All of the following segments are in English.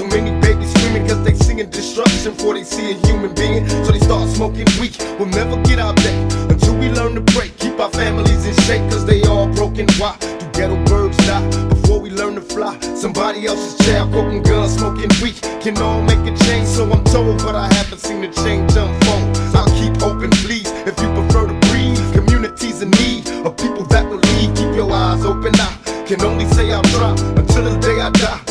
So many babies screaming cause they seeing destruction before they see a human being. So they start smoking weed. We'll never get out there until we learn to break. Keep our families in shape cause they all broken. Why do ghetto birds die before we learn to fly? Somebody else's child, broken guns, smoking weed. Can all make a change, so I'm told, but I haven't seen a change unfold. I'll keep hoping, please, if you prefer to breathe. Communities in need of people that believe. Keep your eyes open. I can only say I'll try until the day I die.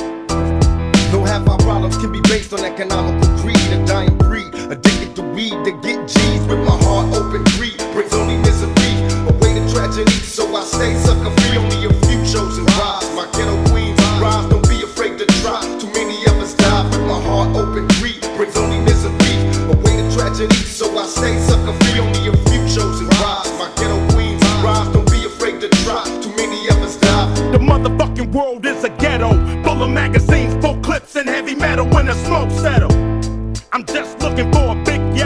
Half our problems can be based on economical greed, a dying breed, addicted to weed to get G's with my heart open. Greed brings only misery, away to tragedy. So I stay sucker free, only a few chosen rise. My ghetto queens rise, don't be afraid to try. Too many of us die with my heart open. Greed brings only misery, a way to tragedy. So I stay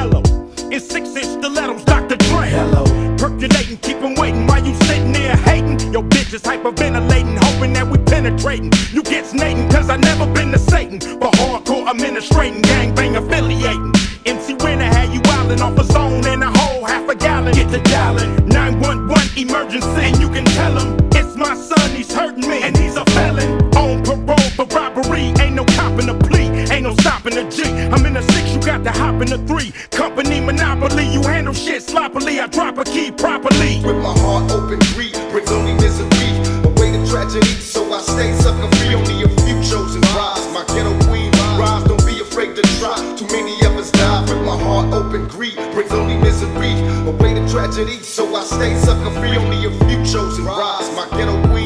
yellow in six inch stilettos, Dr. Dre. Hello. Percolating, keep 'em waiting while you sitting there hating. Your bitch is hyperventilating, hoping that we penetrating. You get snating, cause I never been to Satan. But hardcore administrating, gangbang affiliating. MC Winner had you wildin' off a zone and a whole half a gallon. Get the dialing, 911 emergency, and you can tell him it's my son, he's hurting me, and he's a felon. On parole for robbery, ain't no copping a plea, ain't no stopping a G. I'm in a six, to hop in the three. Company monopoly, you handle shit sloppily, I drop a key properly. With my heart open, greed brings only misery, A away to tragedy. So I stay sucker free, only a few chosen rise. My ghetto queen rise, don't be afraid to try. Too many of us die. With my heart open, greed brings only misery, A away to tragedy. So I stay sucker free, only a few chosen rise. My ghetto queen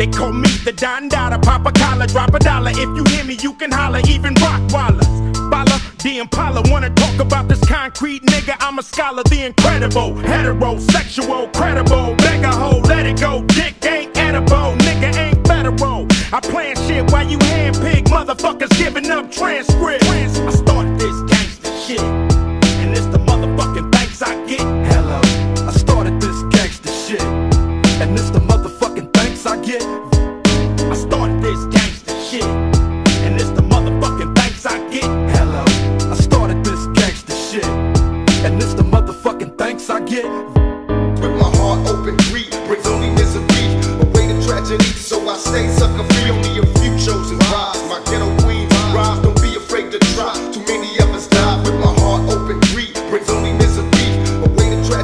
They call me the Don Dada, pop a collar, drop a dollar. If you hear me, you can holler, even Rockwallers. Bala, the Impala, wanna talk about this concrete nigga? I'm a scholar, the incredible, heterosexual, credible, beggar hoe, let it go. Dick ain't edible, nigga ain't federal. I plan shit while you handpick motherfuckers giving up transcripts. I started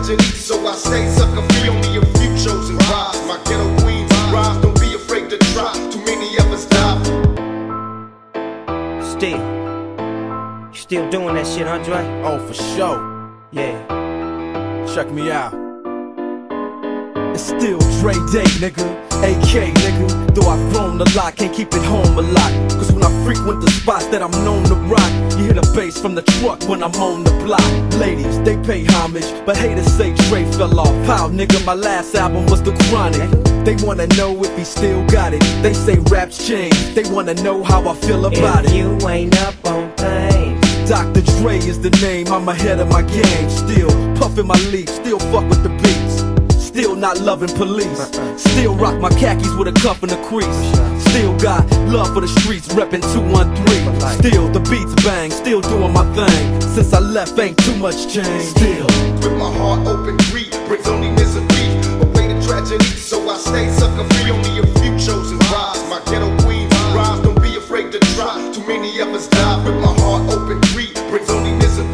to tragedy. So I stay sucker free, only a few chosen rise. My ghetto queens rise, don't be afraid to try. Too many of us die. Still. You still doing that shit, Andre? Oh, for sure. Yeah. Check me out. It's still Dre Day, nigga. AK, nigga. Though I've grown a lot, can't keep it home a lot. Cause when I frequent the spots that I'm known to rock, you hear the bass from the truck when I'm on the block. Ladies, they pay homage, but haters say Dre fell off. How, nigga, my last album was The Chronic. They wanna know if he still got it. They say raps change. They wanna know how I feel about If it. you ain't up on things, Dr. Dre is the name, I'm ahead of my game. Still puffin' my leaf, still fuck with the beats. Still not loving police. Still rock my khakis with a cuff and a crease. Still got love for the streets, reppin' 213. Still the beats bang, still doing my thing. Since I left, ain't too much change. Still with my heart open, greed brings only misery. Away to tragedy, so I stay sucker free. Only a few chosen rise. My ghetto queens rise, don't be afraid to try. Too many of us die with my heart open, greed brings only misery.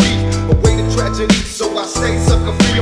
Away to tragedy, so I stay sucker free.